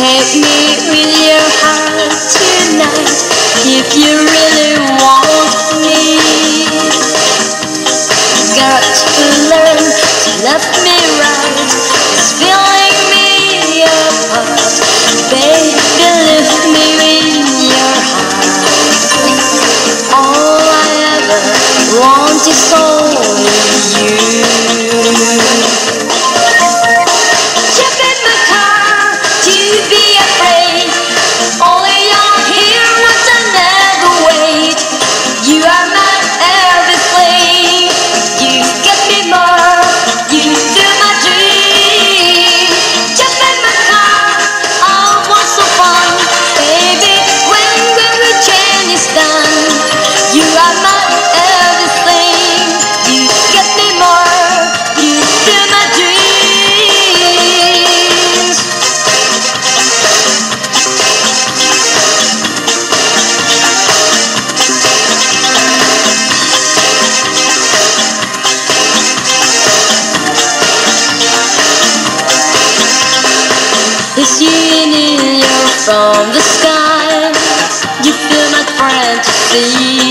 Take me with your heart tonight. If you're see.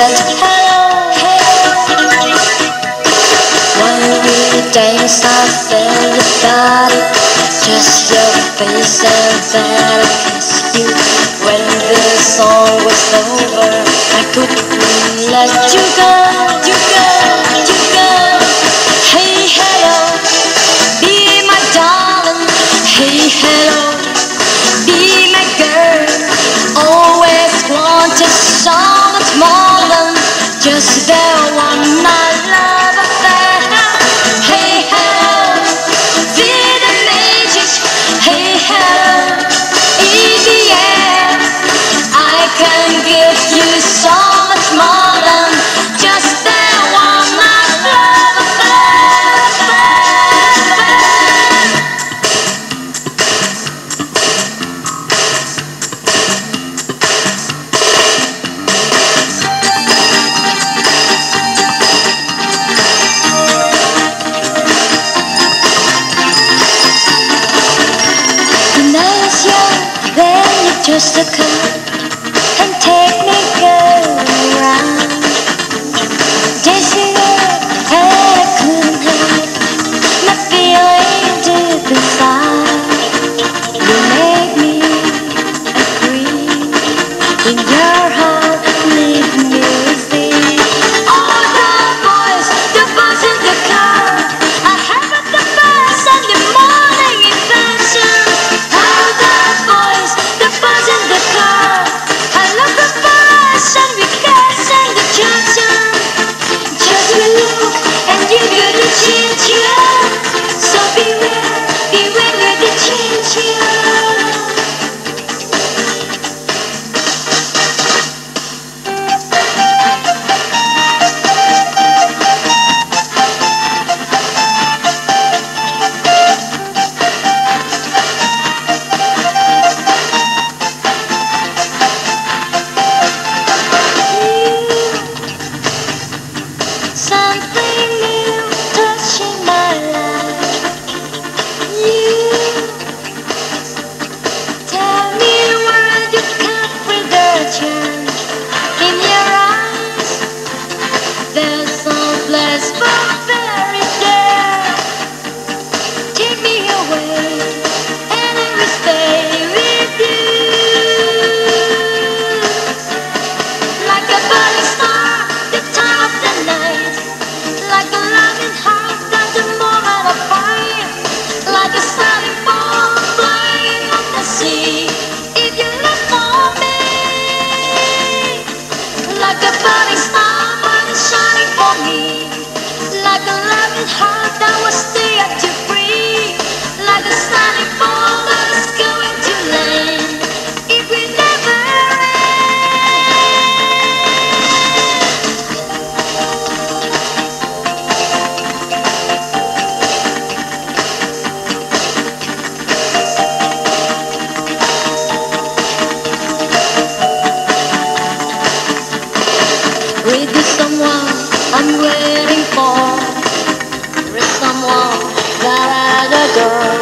said hello, hello. One of the days I feel your body, just your face, and then I kiss you. When the song was over, I couldn't let you go. just that. just a car They're place for fairy. I'm waiting for someone that I adore.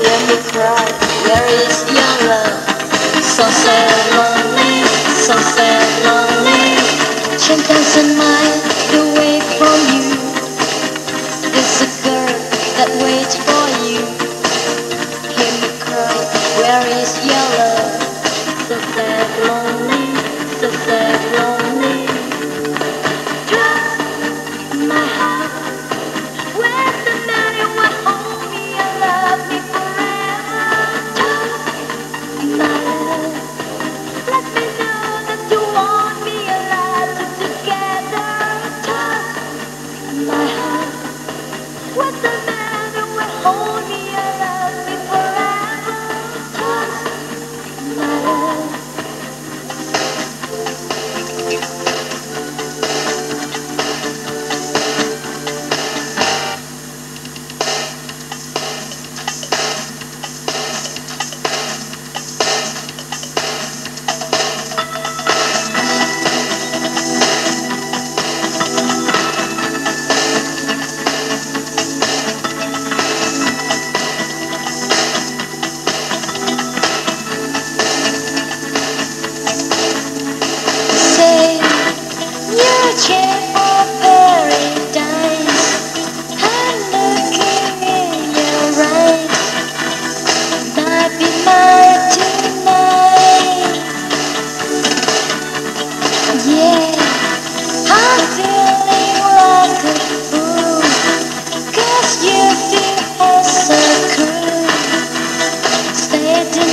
Let cry. Where is your love? So sad, lonely, so sad.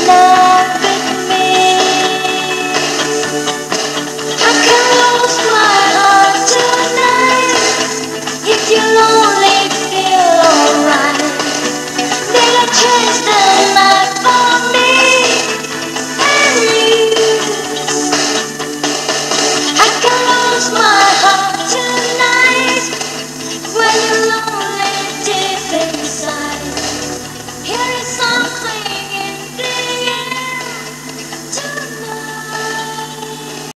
love.